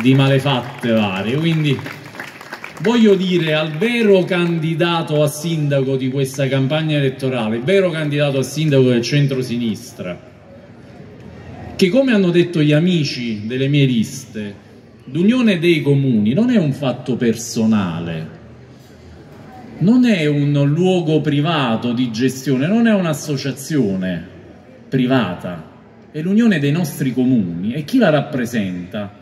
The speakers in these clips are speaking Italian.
di malefatte varie. Quindi voglio dire al vero candidato a sindaco di questa campagna elettorale, il vero candidato a sindaco del centro-sinistra, che come hanno detto gli amici delle mie liste, l'unione dei comuni non è un fatto personale, non è un luogo privato di gestione, non è un'associazione privata, è l'unione dei nostri comuni e chi la rappresenta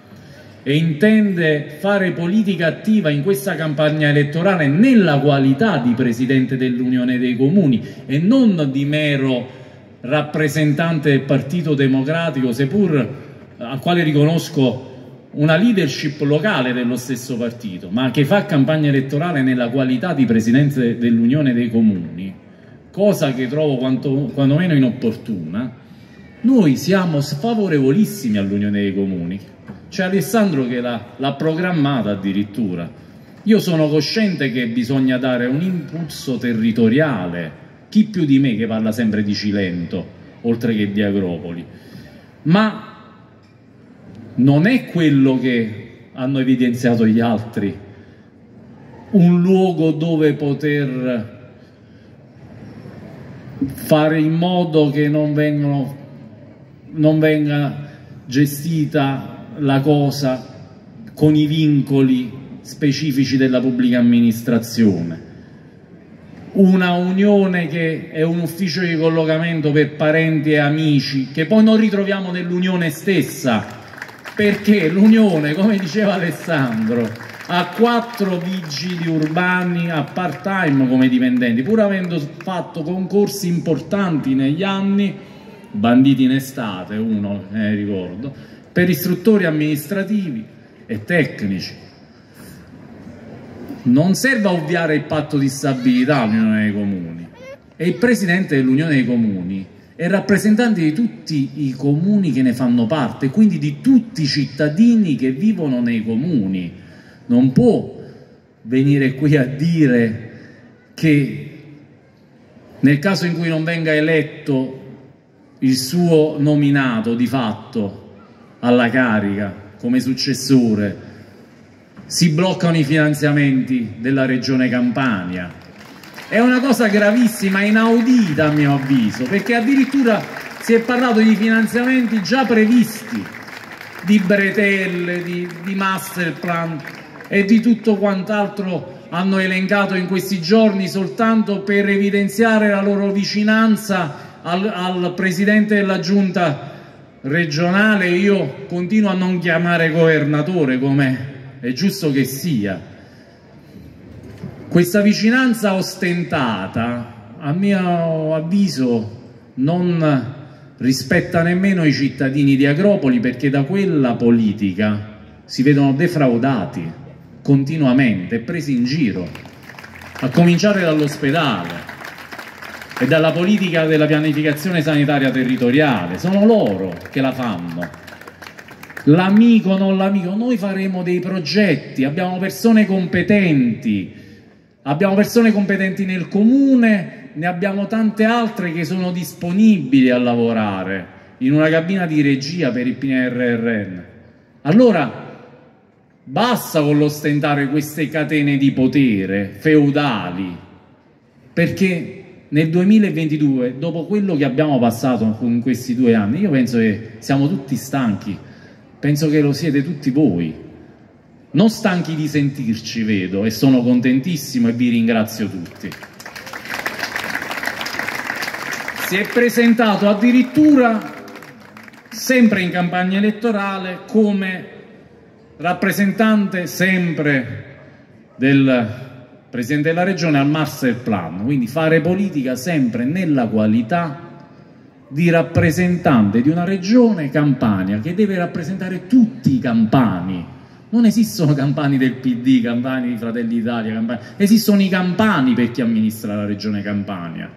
e intende fare politica attiva in questa campagna elettorale nella qualità di Presidente dell'Unione dei Comuni e non di mero rappresentante del Partito Democratico, seppur al quale riconosco una leadership locale dello stesso partito, ma che fa campagna elettorale nella qualità di Presidente dell'Unione dei Comuni, cosa che trovo quanto, quantomeno inopportuna, noi siamo sfavorevolissimi all'Unione dei Comuni. C'è Alessandro che l'ha programmata addirittura. Io sono cosciente che bisogna dare un impulso territoriale, chi più di me che parla sempre di Cilento, oltre che di Agropoli, ma non è quello che hanno evidenziato gli altri, un luogo dove poter fare in modo che non, vengano, non venga gestita la cosa con i vincoli specifici della pubblica amministrazione. Una unione che è un ufficio di collocamento per parenti e amici che poi non ritroviamo nell'unione stessa perché l'Unione, come diceva Alessandro, ha quattro vigili urbani a part time come dipendenti, pur avendo fatto concorsi importanti negli anni, banditi in estate, uno ne ricordo, per istruttori amministrativi e tecnici. Non serve a ovviare il patto di stabilità all'Unione dei Comuni e il Presidente dell'Unione dei Comuni è rappresentante di tutti i comuni che ne fanno parte, quindi di tutti i cittadini che vivono nei comuni. Non può venire qui a dire che nel caso in cui non venga eletto il suo nominato di fatto alla carica come successore, si bloccano i finanziamenti della regione Campania. È una cosa gravissima, inaudita a mio avviso, perché addirittura si è parlato di finanziamenti già previsti, di bretelle, di, di master e di tutto quant'altro hanno elencato in questi giorni soltanto per evidenziare la loro vicinanza al, al Presidente della Giunta regionale. Io continuo a non chiamare governatore come è giusto che sia, questa vicinanza ostentata, a mio avviso, non rispetta nemmeno i cittadini di Agropoli perché da quella politica si vedono defraudati continuamente, presi in giro, a cominciare dall'ospedale e dalla politica della pianificazione sanitaria territoriale. Sono loro che la fanno. L'amico, non l'amico, noi faremo dei progetti, abbiamo persone competenti, Abbiamo persone competenti nel comune, ne abbiamo tante altre che sono disponibili a lavorare in una cabina di regia per il PNRR. Allora, basta con l'ostentare queste catene di potere feudali, perché nel 2022, dopo quello che abbiamo passato in questi due anni, io penso che siamo tutti stanchi, penso che lo siete tutti voi non stanchi di sentirci, vedo, e sono contentissimo e vi ringrazio tutti. Si è presentato addirittura, sempre in campagna elettorale, come rappresentante sempre del Presidente della Regione al master plan, quindi fare politica sempre nella qualità di rappresentante di una regione Campania che deve rappresentare tutti i campani non esistono campani del PD, campani di Fratelli d'Italia, campani... esistono i campani per chi amministra la regione Campania,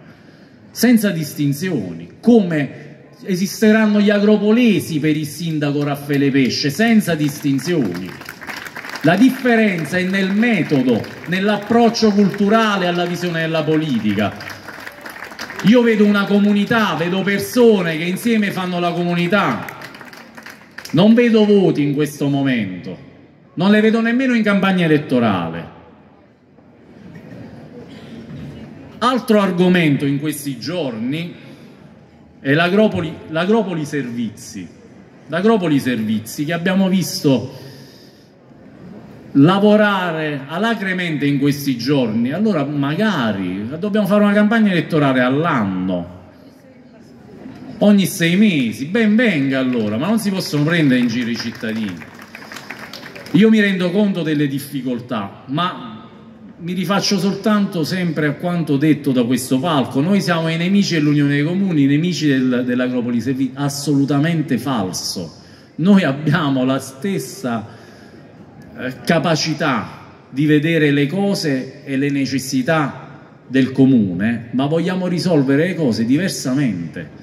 senza distinzioni, come esisteranno gli agropolesi per il sindaco Raffaele Pesce, senza distinzioni. La differenza è nel metodo, nell'approccio culturale alla visione della politica. Io vedo una comunità, vedo persone che insieme fanno la comunità, Non vedo voti in questo momento, non le vedo nemmeno in campagna elettorale. Altro argomento in questi giorni è l'Agropoli, Servizi. L'Agropoli Servizi che abbiamo visto lavorare alacremente in questi giorni, allora magari dobbiamo fare una campagna elettorale all'anno, ogni sei mesi, ben venga allora, ma non si possono prendere in giro i cittadini. Io mi rendo conto delle difficoltà, ma mi rifaccio soltanto sempre a quanto detto da questo palco. Noi siamo i nemici dell'Unione dei Comuni, i nemici del, dell'Agropoli Servizi. Assolutamente falso. Noi abbiamo la stessa eh, capacità di vedere le cose e le necessità del comune, ma vogliamo risolvere le cose diversamente.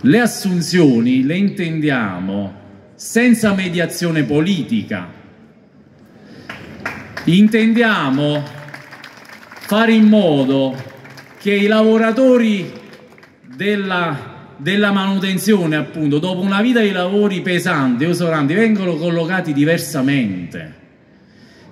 Le assunzioni le intendiamo senza mediazione politica, intendiamo fare in modo che i lavoratori della, della manutenzione, appunto, dopo una vita di lavori pesanti e usuranti, vengano collocati diversamente.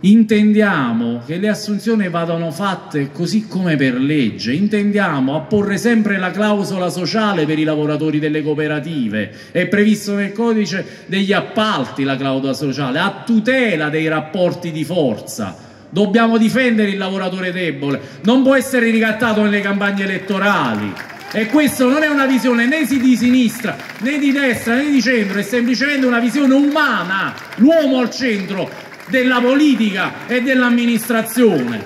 Intendiamo che le assunzioni vadano fatte così come per legge, intendiamo apporre sempre la clausola sociale per i lavoratori delle cooperative, è previsto nel codice degli appalti la clausola sociale, a tutela dei rapporti di forza. Dobbiamo difendere il lavoratore debole, non può essere ricattato nelle campagne elettorali. E questa non è una visione né di sinistra, né di destra, né di centro, è semplicemente una visione umana, l'uomo al centro, della politica e dell'amministrazione.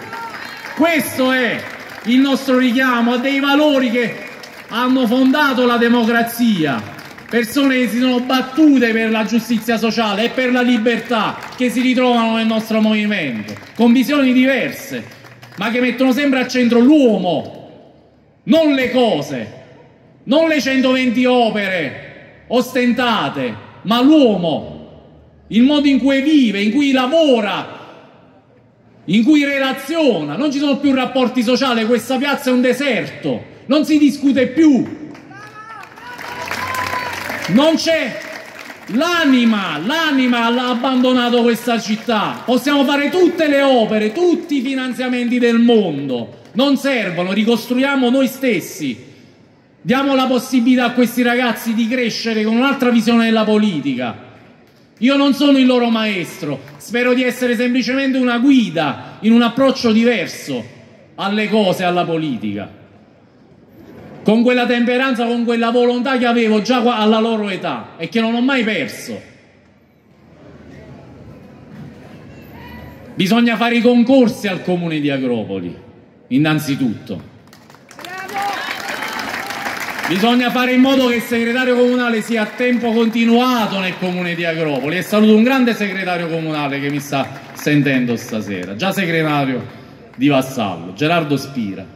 Questo è il nostro richiamo a dei valori che hanno fondato la democrazia, persone che si sono battute per la giustizia sociale e per la libertà, che si ritrovano nel nostro movimento, con visioni diverse, ma che mettono sempre al centro l'uomo, non le cose, non le 120 opere ostentate, ma l'uomo il modo in cui vive, in cui lavora, in cui relaziona. Non ci sono più rapporti sociali, questa piazza è un deserto, non si discute più. Non c'è l'anima, l'anima ha abbandonato questa città. Possiamo fare tutte le opere, tutti i finanziamenti del mondo. Non servono, ricostruiamo noi stessi. Diamo la possibilità a questi ragazzi di crescere con un'altra visione della politica io non sono il loro maestro, spero di essere semplicemente una guida in un approccio diverso alle cose, alla politica. Con quella temperanza, con quella volontà che avevo già alla loro età e che non ho mai perso. Bisogna fare i concorsi al comune di Agropoli, innanzitutto. Bisogna fare in modo che il segretario comunale sia a tempo continuato nel comune di Agropoli e saluto un grande segretario comunale che mi sta sentendo stasera, già segretario di Vassallo, Gerardo Spira.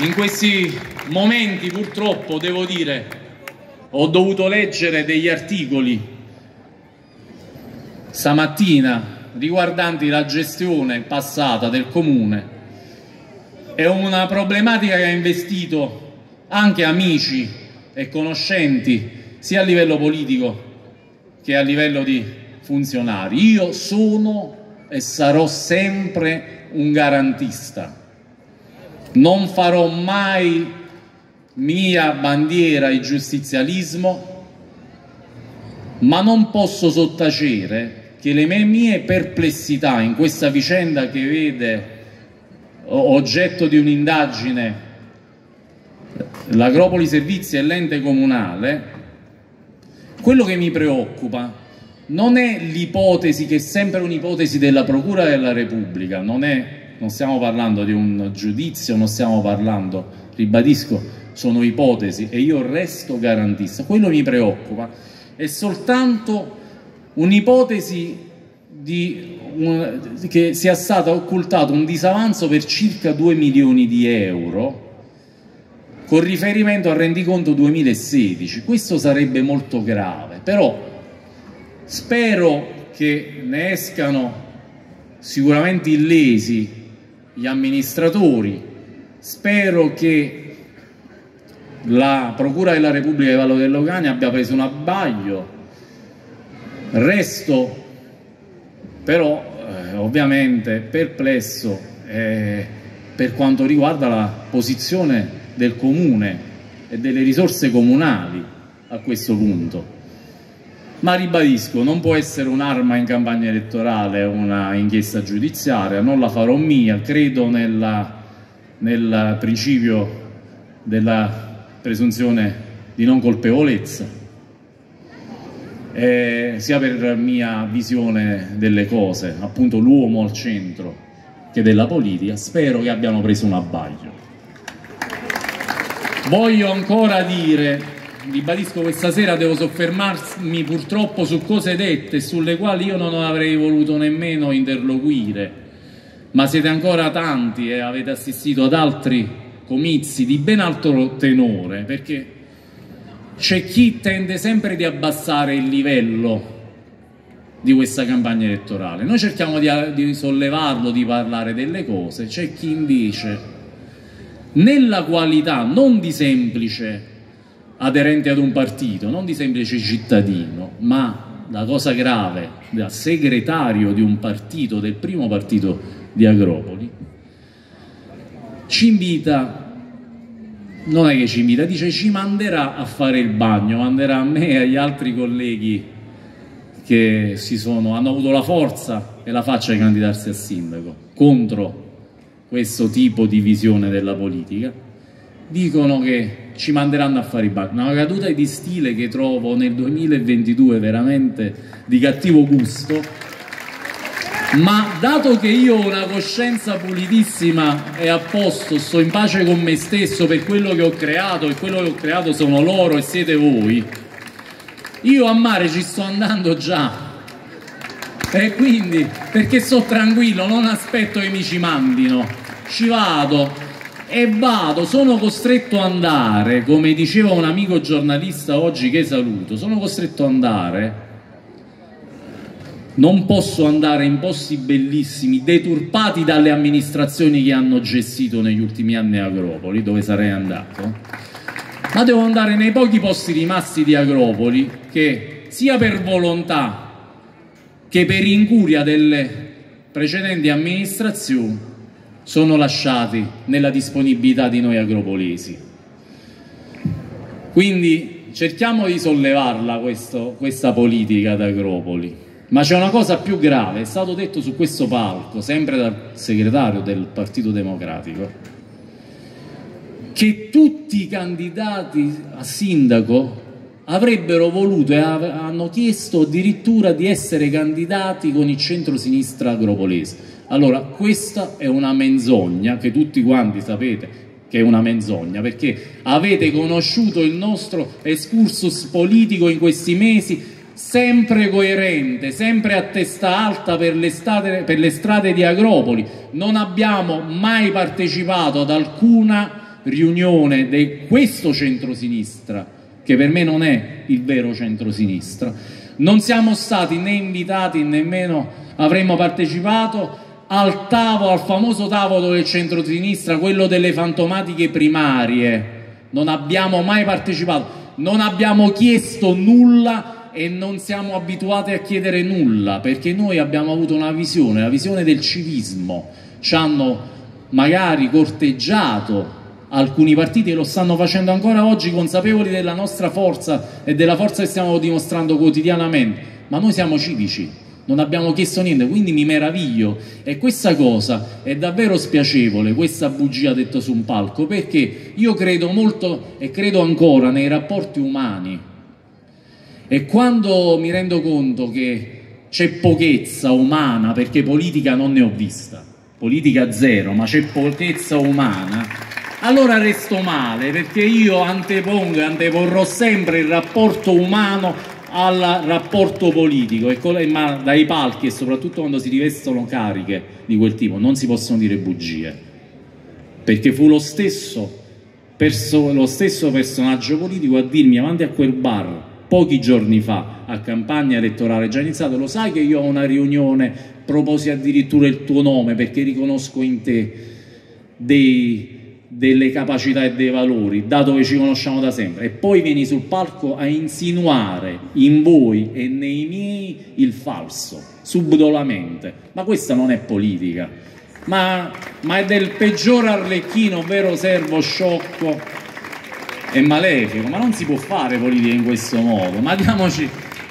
In questi momenti purtroppo devo dire ho dovuto leggere degli articoli stamattina riguardanti la gestione passata del comune è una problematica che ha investito anche amici e conoscenti sia a livello politico che a livello di funzionari. Io sono e sarò sempre un garantista. Non farò mai mia bandiera il giustizialismo, ma non posso sottacere che le mie perplessità in questa vicenda che vede oggetto di un'indagine l'Agropoli Servizi e l'ente comunale, quello che mi preoccupa non è l'ipotesi che è sempre un'ipotesi della Procura della Repubblica, non, è, non stiamo parlando di un giudizio, non stiamo parlando, ribadisco, sono ipotesi e io resto garantista, quello mi preoccupa, è soltanto un'ipotesi che sia stato occultato un disavanzo per circa 2 milioni di euro con riferimento al rendiconto 2016. Questo sarebbe molto grave, però spero che ne escano sicuramente illesi gli amministratori, spero che la Procura della Repubblica di Vallo del Locani abbia preso un abbaglio, resto però eh, ovviamente perplesso eh, per quanto riguarda la posizione del comune e delle risorse comunali a questo punto. Ma ribadisco, non può essere un'arma in campagna elettorale una inchiesta giudiziaria, non la farò mia, credo nella, nel principio della presunzione di non colpevolezza, eh, sia per mia visione delle cose, appunto l'uomo al centro, che della politica, spero che abbiano preso un abbaglio. Voglio ancora dire, ribadisco questa sera devo soffermarmi purtroppo su cose dette sulle quali io non avrei voluto nemmeno interloquire, ma siete ancora tanti e avete assistito ad altri comizi di ben altro tenore, perché c'è chi tende sempre di abbassare il livello di questa campagna elettorale. Noi cerchiamo di, di sollevarlo, di parlare delle cose, c'è chi invece nella qualità non di semplice aderente ad un partito, non di semplice cittadino, ma la cosa grave, da segretario di un partito, del primo partito di Agropoli, ci invita, non è che ci invita, dice ci manderà a fare il bagno, manderà a me e agli altri colleghi che sono, hanno avuto la forza e la faccia di candidarsi a sindaco contro questo tipo di visione della politica, dicono che ci manderanno a fare i bagni. Una caduta di stile che trovo nel 2022 veramente di cattivo gusto, ma dato che io ho una coscienza pulitissima e a posto, sto in pace con me stesso per quello che ho creato e quello che ho creato sono loro e siete voi, io a mare ci sto andando già. E quindi perché sto tranquillo non aspetto che mi ci mandino. Ci vado e vado sono costretto ad andare come diceva un amico giornalista oggi che saluto sono costretto ad andare non posso andare in posti bellissimi deturpati dalle amministrazioni che hanno gestito negli ultimi anni Agropoli dove sarei andato ma devo andare nei pochi posti rimasti di Agropoli che sia per volontà che per incuria delle precedenti amministrazioni sono lasciati nella disponibilità di noi agropolesi. Quindi cerchiamo di sollevarla questo, questa politica d'Agropoli. Ma c'è una cosa più grave, è stato detto su questo palco, sempre dal segretario del Partito Democratico, che tutti i candidati a sindaco avrebbero voluto e hanno chiesto addirittura di essere candidati con il centro-sinistra agropolese. Allora, questa è una menzogna che tutti quanti sapete che è una menzogna, perché avete conosciuto il nostro excursus politico in questi mesi sempre coerente, sempre a testa alta per le, state, per le strade di Agropoli. Non abbiamo mai partecipato ad alcuna riunione di questo centro-sinistra che per me non è il vero centro-sinistra. Non siamo stati né invitati, nemmeno avremmo partecipato al tavolo, al famoso tavolo del centro-sinistra, quello delle fantomatiche primarie. Non abbiamo mai partecipato, non abbiamo chiesto nulla e non siamo abituati a chiedere nulla, perché noi abbiamo avuto una visione, la visione del civismo. Ci hanno magari corteggiato alcuni partiti lo stanno facendo ancora oggi consapevoli della nostra forza e della forza che stiamo dimostrando quotidianamente, ma noi siamo civici, non abbiamo chiesto niente, quindi mi meraviglio. E questa cosa è davvero spiacevole, questa bugia detta su un palco, perché io credo molto e credo ancora nei rapporti umani e quando mi rendo conto che c'è pochezza umana, perché politica non ne ho vista, politica zero, ma c'è pochezza umana, allora resto male perché io antepongo e anteporrò sempre il rapporto umano al rapporto politico. E ma dai palchi e soprattutto quando si rivestono cariche di quel tipo non si possono dire bugie. Perché fu lo stesso, lo stesso personaggio politico a dirmi avanti a quel bar pochi giorni fa a campagna elettorale già iniziata lo sai che io ho una riunione proposi addirittura il tuo nome perché riconosco in te dei delle capacità e dei valori, da dove ci conosciamo da sempre, e poi vieni sul palco a insinuare in voi e nei miei il falso, subdolamente. Ma questa non è politica, ma, ma è del peggior arlecchino, ovvero servo sciocco e malefico. Ma non si può fare politica in questo modo, ma diamoci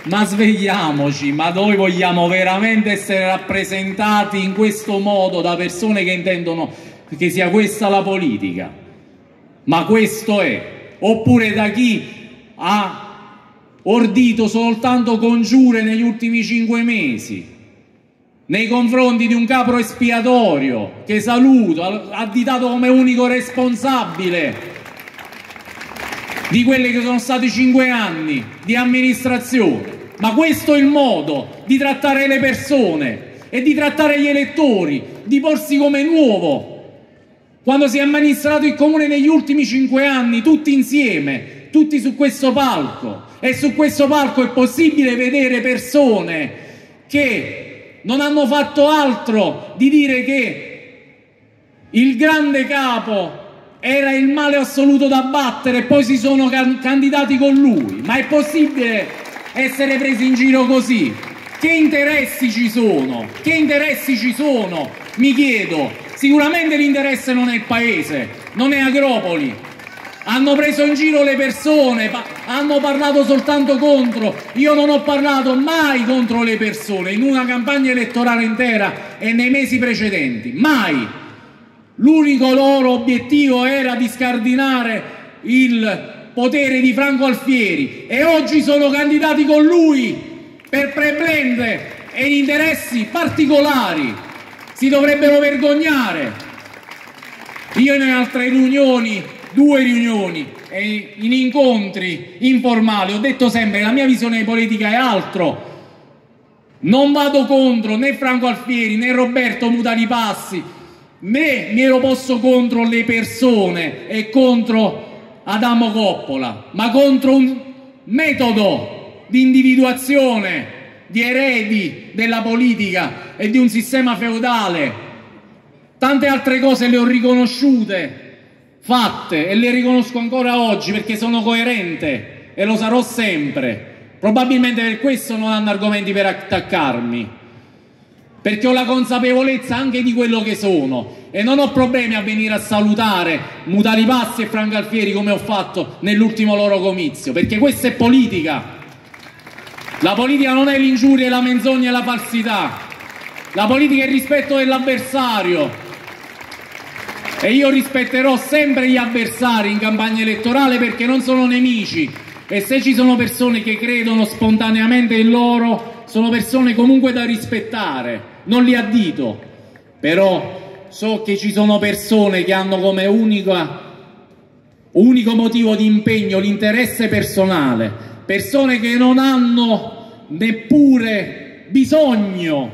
ma svegliamoci, ma noi vogliamo veramente essere rappresentati in questo modo da persone che intendono che sia questa la politica, ma questo è, oppure da chi ha ordito soltanto congiure negli ultimi cinque mesi nei confronti di un capro espiatorio che saluto, additato come unico responsabile di quelli che sono stati cinque anni di amministrazione. Ma questo è il modo di trattare le persone e di trattare gli elettori, di porsi come nuovo. Quando si è amministrato il comune negli ultimi cinque anni, tutti insieme, tutti su questo palco, e su questo palco è possibile vedere persone che non hanno fatto altro di dire che il grande capo era il male assoluto da battere e poi si sono can candidati con lui. Ma è possibile essere presi in giro così? Che interessi ci sono? Che interessi ci sono? Mi chiedo. Sicuramente l'interesse non è il paese, non è Agropoli. Hanno preso in giro le persone, hanno parlato soltanto contro. Io non ho parlato mai contro le persone in una campagna elettorale intera e nei mesi precedenti. Mai. L'unico loro obiettivo era di scardinare il potere di Franco Alfieri e oggi sono candidati con lui per prebende e interessi particolari. Si dovrebbero vergognare. Io in altre riunioni, due riunioni e in incontri informali ho detto sempre che la mia visione politica è altro. Non vado contro né Franco Alfieri né Roberto Mutalipassi né mi ero posto contro le persone e contro Adamo Coppola, ma contro un metodo di individuazione di eredi della politica e di un sistema feudale. Tante altre cose le ho riconosciute, fatte e le riconosco ancora oggi perché sono coerente e lo sarò sempre. Probabilmente per questo non hanno argomenti per attaccarmi, perché ho la consapevolezza anche di quello che sono e non ho problemi a venire a salutare Mutali Passi e Franco Alfieri come ho fatto nell'ultimo loro comizio, perché questa è politica. La politica non è l'ingiuria, la menzogna e la falsità. La politica è il rispetto dell'avversario. E io rispetterò sempre gli avversari in campagna elettorale perché non sono nemici. E se ci sono persone che credono spontaneamente in loro, sono persone comunque da rispettare, non li addito. Però so che ci sono persone che hanno come unica, unico motivo di impegno l'interesse personale, persone che non hanno neppure bisogno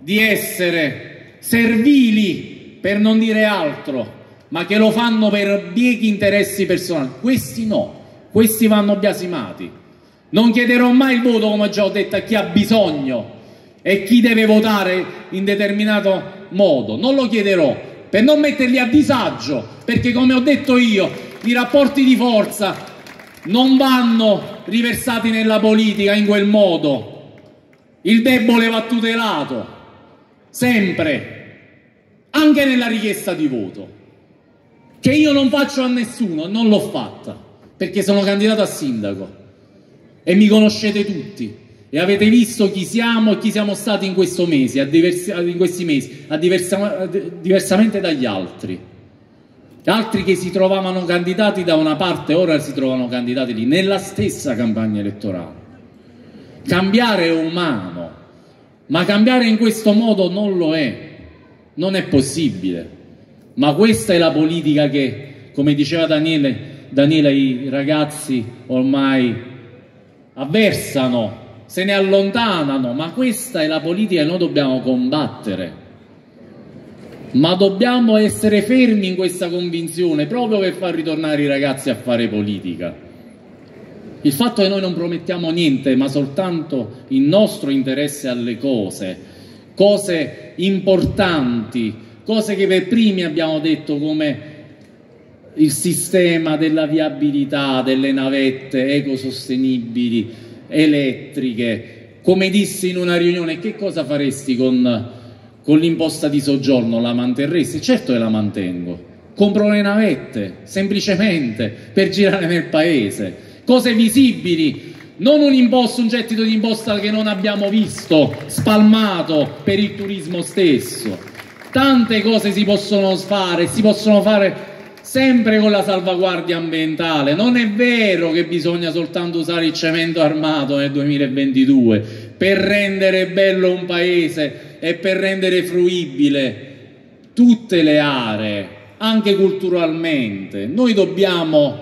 di essere servili per non dire altro, ma che lo fanno per biechi interessi personali. Questi no, questi vanno biasimati. Non chiederò mai il voto, come già ho detto, a chi ha bisogno e chi deve votare in determinato modo, non lo chiederò. Per non metterli a disagio, perché come ho detto io, i rapporti di forza non vanno riversati nella politica in quel modo. Il debole va tutelato, sempre, anche nella richiesta di voto, che io non faccio a nessuno, non l'ho fatta, perché sono candidato a sindaco. E mi conoscete tutti e avete visto chi siamo e chi siamo stati in, mesi, diversi, in questi mesi, diversa, diversamente dagli altri. Altri che si trovavano candidati da una parte, ora si trovano candidati lì, nella stessa campagna elettorale. Cambiare è umano, ma cambiare in questo modo non lo è, non è possibile. Ma questa è la politica che, come diceva Daniele, Daniele i ragazzi ormai avversano se ne allontanano, ma questa è la politica che noi dobbiamo combattere. Ma dobbiamo essere fermi in questa convinzione proprio per far ritornare i ragazzi a fare politica. Il fatto che noi non promettiamo niente, ma soltanto il nostro interesse alle cose, cose importanti, cose che per primi abbiamo detto come il sistema della viabilità delle navette ecosostenibili, elettriche. Come dissi in una riunione, che cosa faresti con, con l'imposta di soggiorno? La manterresti? Certo che la mantengo. Compro le navette, semplicemente, per girare nel paese. Cose visibili, non un imposto, un gettito di imposta che non abbiamo visto spalmato per il turismo stesso. Tante cose si possono fare, si possono fare sempre con la salvaguardia ambientale. Non è vero che bisogna soltanto usare il cemento armato nel 2022 per rendere bello un paese e per rendere fruibile tutte le aree, anche culturalmente. Noi dobbiamo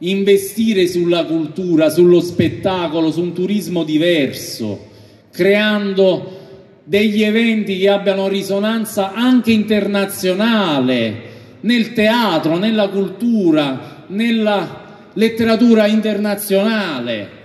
investire sulla cultura, sullo spettacolo, su un turismo diverso, creando degli eventi che abbiano risonanza anche internazionale, nel teatro, nella cultura, nella letteratura internazionale.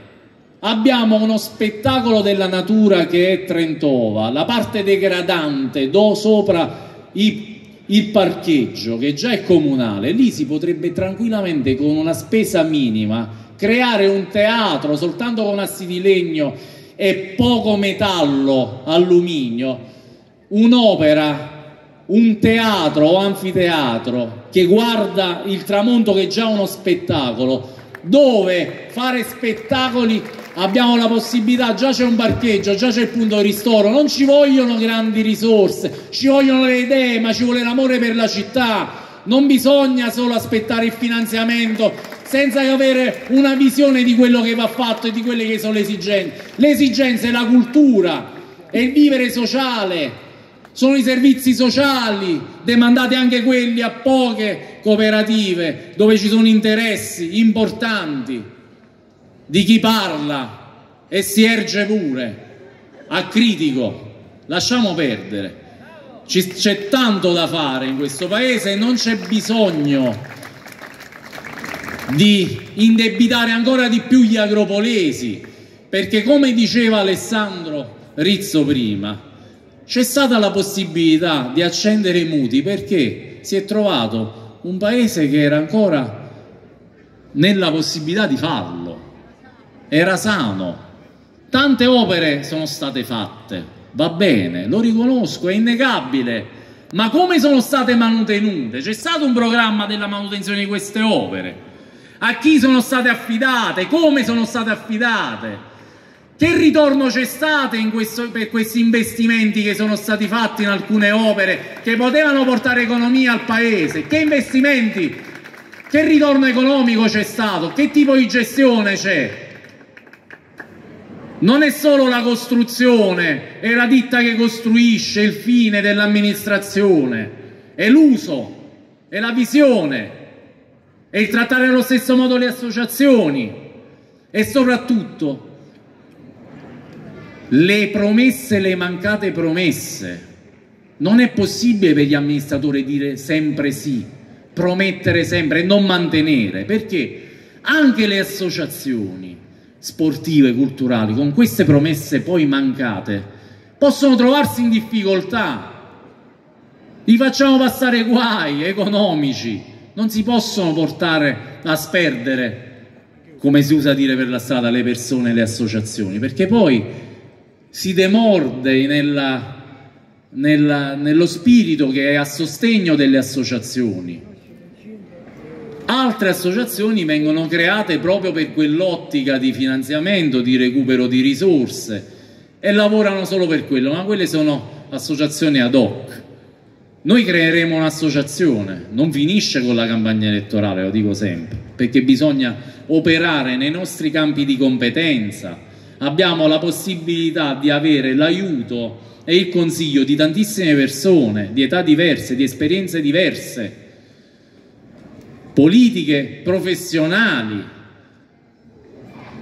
Abbiamo uno spettacolo della natura che è Trentova, la parte degradante do sopra i il parcheggio che già è comunale, lì si potrebbe tranquillamente con una spesa minima creare un teatro soltanto con assi di legno e poco metallo, alluminio, un'opera, un teatro o anfiteatro che guarda il tramonto che è già uno spettacolo, dove fare spettacoli abbiamo la possibilità, già c'è un parcheggio, già c'è il punto di ristoro, non ci vogliono grandi risorse, ci vogliono le idee, ma ci vuole l'amore per la città. Non bisogna solo aspettare il finanziamento senza avere una visione di quello che va fatto e di quelle che sono le esigenze. Le esigenze è la cultura, è il vivere sociale, sono i servizi sociali, demandate anche quelli a poche cooperative dove ci sono interessi importanti di chi parla e si erge pure a critico, lasciamo perdere. C'è tanto da fare in questo paese e non c'è bisogno di indebitare ancora di più gli agropolesi, perché come diceva Alessandro Rizzo prima, c'è stata la possibilità di accendere i muti perché si è trovato un paese che era ancora nella possibilità di farlo era sano. Tante opere sono state fatte, va bene, lo riconosco, è innegabile, ma come sono state mantenute? C'è stato un programma della manutenzione di queste opere? A chi sono state affidate? Come sono state affidate? Che ritorno c'è stato questo, per questi investimenti che sono stati fatti in alcune opere che potevano portare economia al paese? Che investimenti? Che ritorno economico c'è stato? Che tipo di gestione c'è? Non è solo la costruzione, è la ditta che costruisce il fine dell'amministrazione, è l'uso, è la visione, è il trattare allo stesso modo le associazioni e soprattutto le promesse, le mancate promesse. Non è possibile per gli amministratori dire sempre sì, promettere sempre e non mantenere, perché anche le associazioni sportive, culturali, con queste promesse poi mancate, possono trovarsi in difficoltà. Li facciamo passare guai economici, non si possono portare a sperdere, come si usa dire per la strada, le persone e le associazioni, perché poi si demorde nella, nella, nello spirito che è a sostegno delle associazioni Altre associazioni vengono create proprio per quell'ottica di finanziamento, di recupero di risorse e lavorano solo per quello, ma quelle sono associazioni ad hoc. Noi creeremo un'associazione, non finisce con la campagna elettorale, lo dico sempre, perché bisogna operare nei nostri campi di competenza. Abbiamo la possibilità di avere l'aiuto e il consiglio di tantissime persone, di età diverse, di esperienze diverse, politiche professionali.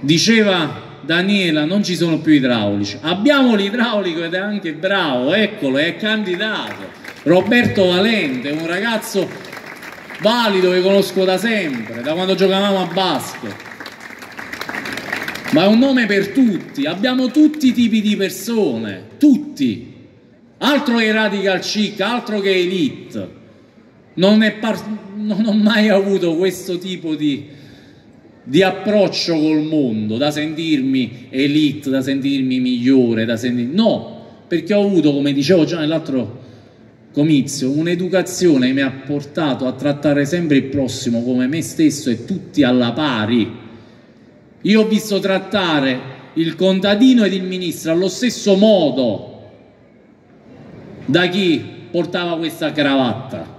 Diceva Daniela, non ci sono più idraulici. Abbiamo l'idraulico ed è anche bravo, eccolo, è candidato. Roberto Valente, un ragazzo valido che conosco da sempre, da quando giocavamo a basket. Ma è un nome per tutti, abbiamo tutti i tipi di persone, tutti. Altro che radical chic, altro che elite. Non non ho mai avuto questo tipo di, di approccio col mondo, da sentirmi elite, da sentirmi migliore, da sentirmi... no, perché ho avuto, come dicevo già nell'altro comizio, un'educazione che mi ha portato a trattare sempre il prossimo come me stesso e tutti alla pari. Io ho visto trattare il contadino ed il ministro allo stesso modo da chi portava questa cravatta.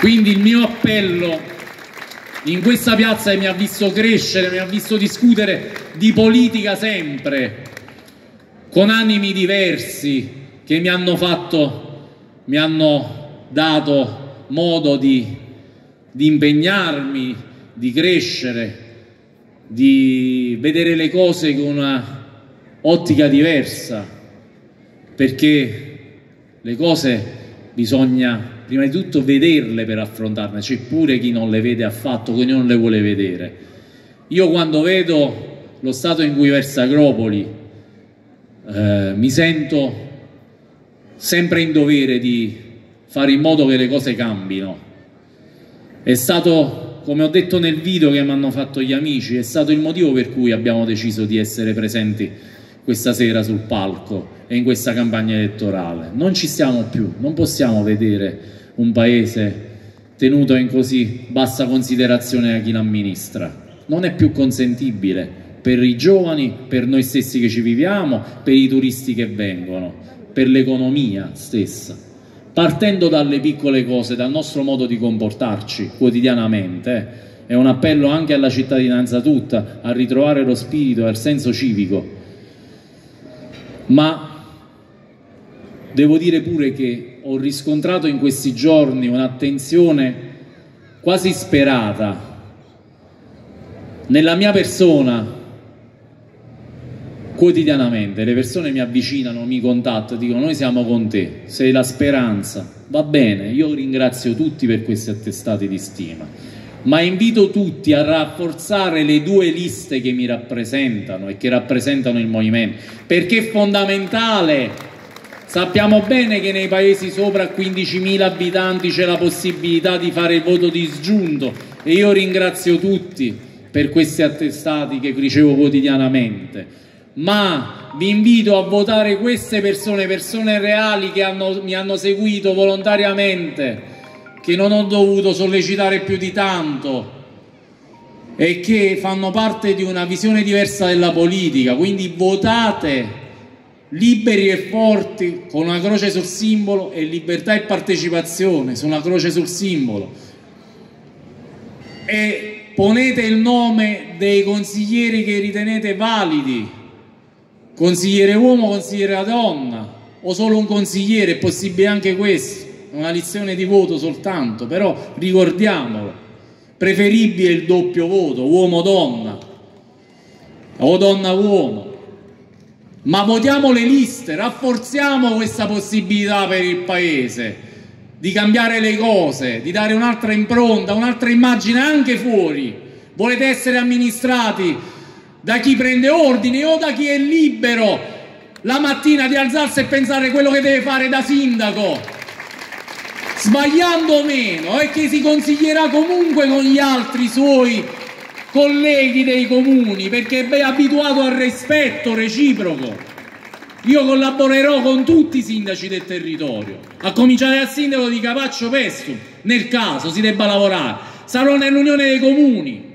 Quindi il mio appello in questa piazza che mi ha visto crescere, mi ha visto discutere di politica sempre, con animi diversi che mi hanno fatto, mi hanno dato modo di, di impegnarmi, di crescere, di vedere le cose con una ottica diversa, perché le cose bisogna prima di tutto vederle per affrontarle, c'è pure chi non le vede affatto, chi non le vuole vedere. Io quando vedo lo stato in cui versa Agropoli eh, mi sento sempre in dovere di fare in modo che le cose cambino. È stato, come ho detto nel video che mi hanno fatto gli amici, è stato il motivo per cui abbiamo deciso di essere presenti questa sera sul palco e in questa campagna elettorale. Non ci stiamo più, non possiamo vedere un paese tenuto in così bassa considerazione da chi l'amministra. Non è più consentibile per i giovani, per noi stessi che ci viviamo, per i turisti che vengono, per l'economia stessa. Partendo dalle piccole cose, dal nostro modo di comportarci quotidianamente, eh, è un appello anche alla cittadinanza tutta a ritrovare lo spirito e il senso civico. Ma devo dire pure che ho riscontrato in questi giorni un'attenzione quasi sperata nella mia persona quotidianamente. Le persone mi avvicinano, mi contattano, dicono noi siamo con te, sei la speranza, va bene, io ringrazio tutti per questi attestati di stima, ma invito tutti a rafforzare le due liste che mi rappresentano e che rappresentano il movimento, perché è fondamentale. Sappiamo bene che nei paesi sopra 15.000 abitanti c'è la possibilità di fare il voto disgiunto e io ringrazio tutti per questi attestati che ricevo quotidianamente, ma vi invito a votare queste persone, persone reali che hanno, mi hanno seguito volontariamente, che non ho dovuto sollecitare più di tanto e che fanno parte di una visione diversa della politica, quindi votate liberi e forti con una croce sul simbolo e libertà e partecipazione su una croce sul simbolo. E ponete il nome dei consiglieri che ritenete validi. Consigliere uomo, consigliere donna o solo un consigliere, è possibile anche questo una lezione di voto soltanto però ricordiamolo preferibile il doppio voto uomo-donna o donna-uomo ma votiamo le liste, rafforziamo questa possibilità per il Paese di cambiare le cose, di dare un'altra impronta, un'altra immagine anche fuori. Volete essere amministrati da chi prende ordini o da chi è libero la mattina di alzarsi e pensare quello che deve fare da sindaco, sbagliando meno, e che si consiglierà comunque con gli altri suoi colleghi dei comuni perché è abituato al rispetto reciproco. Io collaborerò con tutti i sindaci del territorio, a cominciare dal sindaco di Capaccio Pesto, nel caso si debba lavorare. Sarò nell'Unione dei Comuni,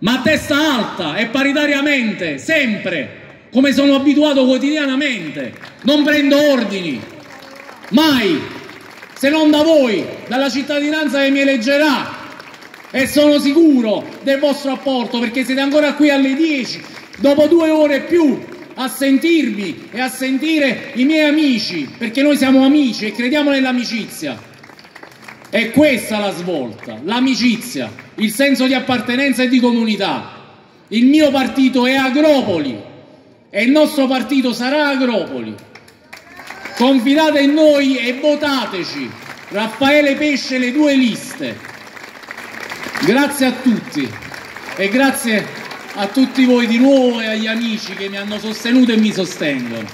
ma a testa alta e paritariamente, sempre, come sono abituato quotidianamente. Non prendo ordini, mai, se non da voi, dalla cittadinanza che mi eleggerà, e sono sicuro del vostro apporto perché siete ancora qui alle 10 dopo due ore e più a sentirmi e a sentire i miei amici perché noi siamo amici e crediamo nell'amicizia. È questa la svolta l'amicizia, il senso di appartenenza e di comunità. Il mio partito è Agropoli e il nostro partito sarà Agropoli confidate in noi e votateci Raffaele Pesce le due liste. Grazie a tutti e grazie a tutti voi di nuovo e agli amici che mi hanno sostenuto e mi sostengono.